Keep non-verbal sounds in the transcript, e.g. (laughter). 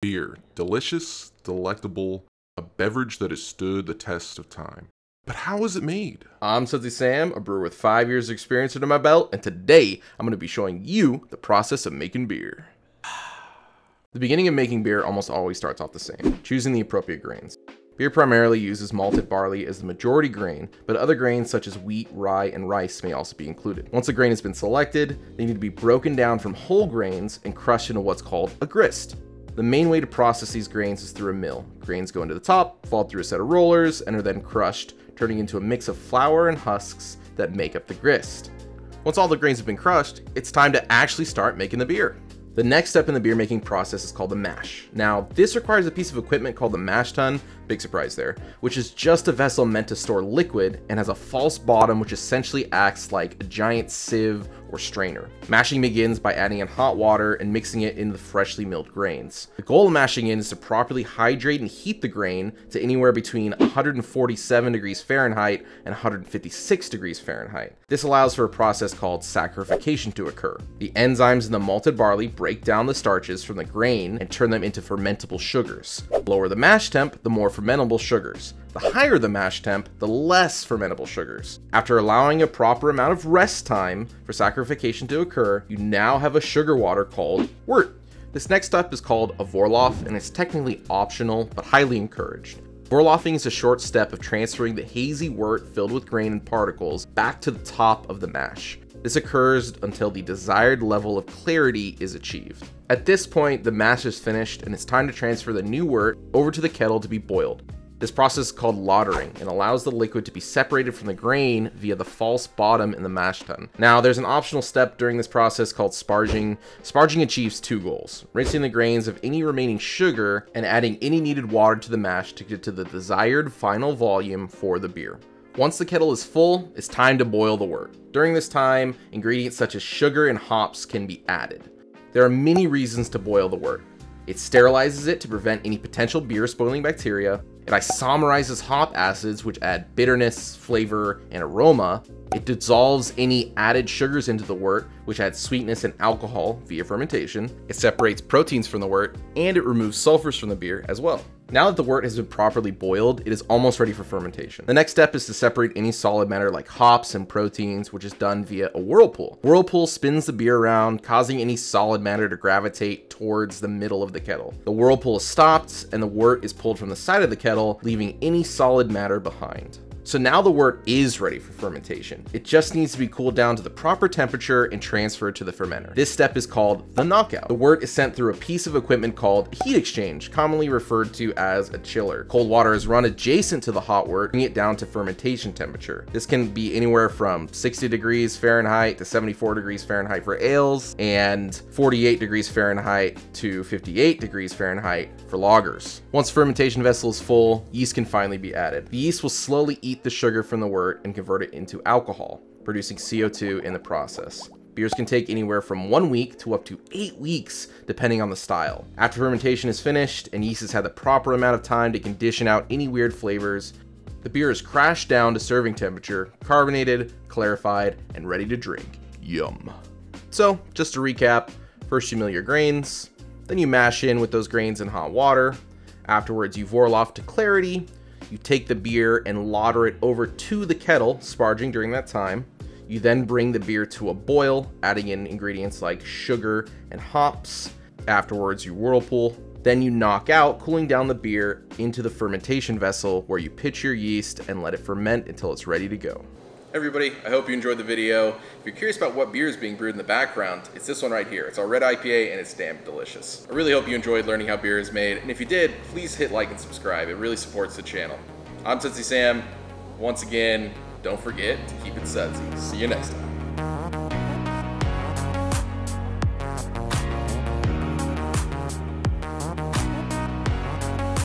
Beer. Delicious, delectable, a beverage that has stood the test of time. But how is it made? I'm Sudsy Sam, a brewer with five years of experience under my belt, and today I'm going to be showing you the process of making beer. (sighs) The beginning of making beer almost always starts off the same, choosing the appropriate grains. Beer primarily uses malted barley as the majority grain, but other grains such as wheat, rye, and rice may also be included. Once a grain has been selected, they need to be broken down from whole grains and crushed into what's called a grist. The main way to process these grains is through a mill. Grains go into the top, fall through a set of rollers, and are then crushed, turning into a mix of flour and husks that make up the grist. Once all the grains have been crushed, it's time to actually start making the beer. The next step in the beer making process is called the mash. Now, this requires a piece of equipment called the mash tun, big surprise there, which is just a vessel meant to store liquid and has a false bottom which essentially acts like a giant sieve or strainer. Mashing begins by adding in hot water and mixing it in the freshly milled grains. The goal of mashing in is to properly hydrate and heat the grain to anywhere between 147 degrees Fahrenheit and 156 degrees Fahrenheit. This allows for a process called saccharification to occur. The enzymes in the malted barley break down the starches from the grain and turn them into fermentable sugars. The Lower the mash temp, the more fermentable sugars. The higher the mash temp, the less fermentable sugars. After allowing a proper amount of rest time for saccharification to occur, you now have a sugar water called wort. This next step is called a Vorlauf and it's technically optional but highly encouraged. Vorlaufing is a short step of transferring the hazy wort filled with grain and particles back to the top of the mash. This occurs until the desired level of clarity is achieved. At this point, the mash is finished and it's time to transfer the new wort over to the kettle to be boiled. This process is called lautering and allows the liquid to be separated from the grain via the false bottom in the mash tun. Now, there's an optional step during this process called sparging. Sparging achieves two goals, rinsing the grains of any remaining sugar and adding any needed water to the mash to get to the desired final volume for the beer. Once the kettle is full, it's time to boil the wort. During this time, ingredients such as sugar and hops can be added. There are many reasons to boil the wort. It sterilizes it to prevent any potential beer spoiling bacteria. It isomerizes hop acids, which add bitterness, flavor, and aroma. It dissolves any added sugars into the wort, which adds sweetness and alcohol via fermentation. It separates proteins from the wort, and it removes sulfurs from the beer as well. Now that the wort has been properly boiled, it is almost ready for fermentation. The next step is to separate any solid matter like hops and proteins, which is done via a whirlpool. Whirlpool spins the beer around, causing any solid matter to gravitate towards the middle of the kettle. The whirlpool is stopped, and the wort is pulled from the side of the kettle, leaving any solid matter behind. So now the wort is ready for fermentation. It just needs to be cooled down to the proper temperature and transferred to the fermenter. This step is called the knockout. The wort is sent through a piece of equipment called heat exchange, commonly referred to as a chiller. Cold water is run adjacent to the hot wort, bringing it down to fermentation temperature. This can be anywhere from 60 degrees Fahrenheit to 74 degrees Fahrenheit for ales and 48 degrees Fahrenheit to 58 degrees Fahrenheit for lagers. Once fermentation vessel is full, yeast can finally be added. The yeast will slowly eat the sugar from the wort and convert it into alcohol, producing CO2 in the process. Beers can take anywhere from one week to up to eight weeks, depending on the style. After fermentation is finished and yeast has had the proper amount of time to condition out any weird flavors, the beer is crashed down to serving temperature, carbonated, clarified, and ready to drink. Yum. So, just to recap, first you mill your grains, then you mash in with those grains in hot water. Afterwards, you Vorlauf to clarity, you take the beer and lauter it over to the kettle, sparging during that time. You then bring the beer to a boil, adding in ingredients like sugar and hops. Afterwards, you whirlpool. Then you knock out, cooling down the beer into the fermentation vessel where you pitch your yeast and let it ferment until it's ready to go. Everybody, I hope you enjoyed the video. If you're curious about what beer is being brewed in the background, it's this one right here. It's our red IPA and it's damn delicious. I really hope you enjoyed learning how beer is made, and if you did, please hit like and subscribe. It really supports the channel. I'm Sudsy Sam. Once again, don't forget to keep it sudsy. See you next time.